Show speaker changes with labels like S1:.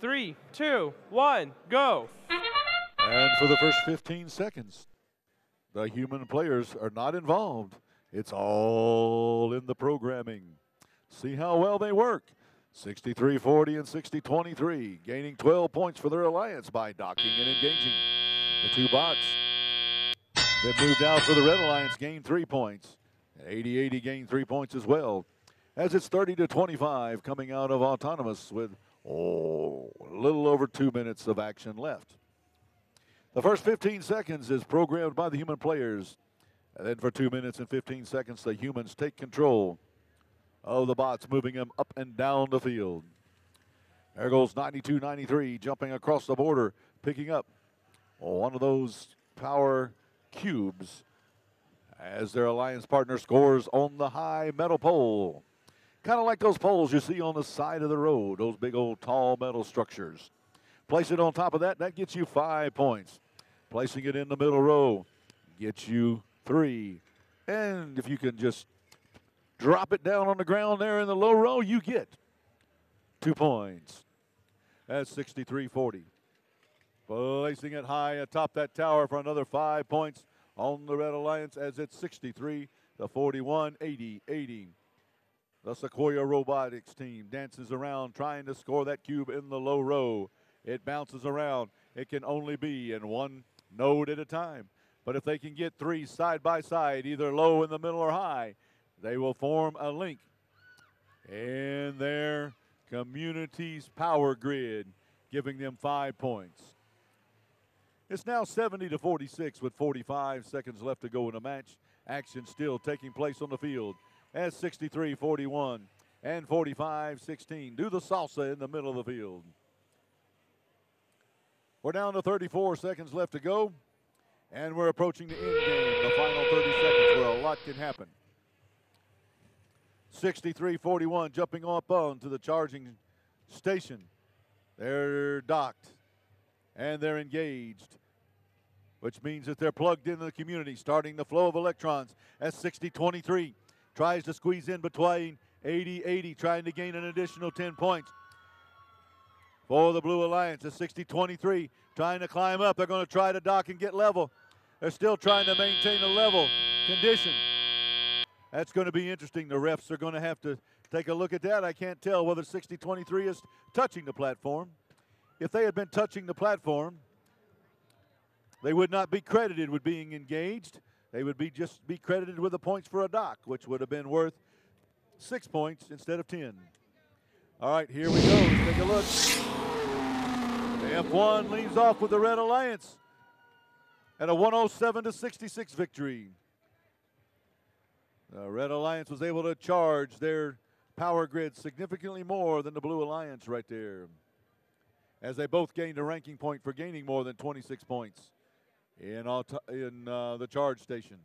S1: three, two, one, go.
S2: And for the first 15 seconds, the human players are not involved. It's all in the programming. See how well they work. 63 40 and 60 23, gaining 12 points for their alliance by docking and engaging. The two bots that moved out for the Red Alliance gained three points. 80 80 gained three points as well. As it's 30 to 25 coming out of Autonomous with, oh, a little over two minutes of action left. The first 15 seconds is programmed by the human players. And then for two minutes and 15 seconds, the humans take control of the bots, moving them up and down the field. There goes 92 93, jumping across the border, picking up one of those power cubes as their alliance partner scores on the high metal pole. Kind of like those poles you see on the side of the road, those big old tall metal structures. Place it on top of that, that gets you five points. Placing it in the middle row gets you three. And if you can just drop it down on the ground there in the low row, you get two points. That's 63 40. Placing it high atop that tower for another five points on the Red Alliance as it's 63 to 41, 80 80. The Sequoia Robotics team dances around trying to score that cube in the low row. It bounces around. It can only be in one node at a time. But if they can get three side by side, either low in the middle or high, they will form a link in their community's power grid, giving them five points. It's now 70 to 46 with 45 seconds left to go in the match. Action still taking place on the field as 63 41 and 45 16 do the salsa in the middle of the field. We're down to 34 seconds left to go, and we're approaching the end game, the final 30 seconds where a lot can happen. 63 41 jumping up onto the charging station. They're docked and they're engaged, which means that they're plugged into the community, starting the flow of electrons as 60 23 tries to squeeze in between 80 80, trying to gain an additional 10 points. For the Blue Alliance, a 60 23, trying to climb up. They're going to try to dock and get level. They're still trying to maintain a level condition. That's going to be interesting. The refs are going to have to take a look at that. I can't tell whether 60 23 is touching the platform. If they had been touching the platform, they would not be credited with being engaged. They would be just be credited with the points for a dock, which would have been worth six points instead of 10. All right, here we go. Let's take a look. The F1 leaves off with the Red Alliance and a 107 to 66 victory. The Red Alliance was able to charge their power grid significantly more than the Blue Alliance right there, as they both gained a ranking point for gaining more than 26 points in, in uh, the charge station.